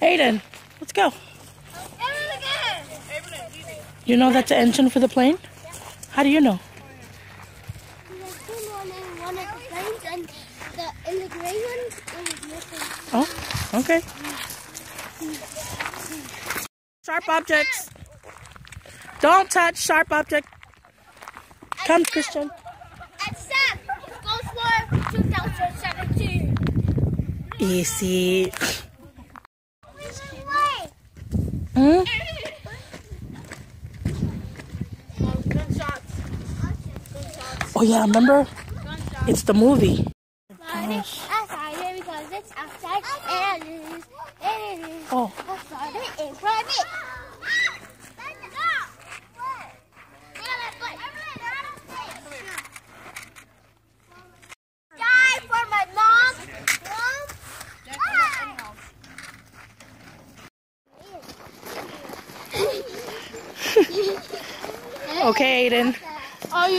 Aiden, let's go. You know that's the engine for the plane? How do you know? Oh, okay. Sharp objects. Don't touch sharp object. Come, Christian. Except goes for 2017. Easy. Hmm? Oh yeah, remember? It's the movie. Because okay, Aiden. Oh, you know.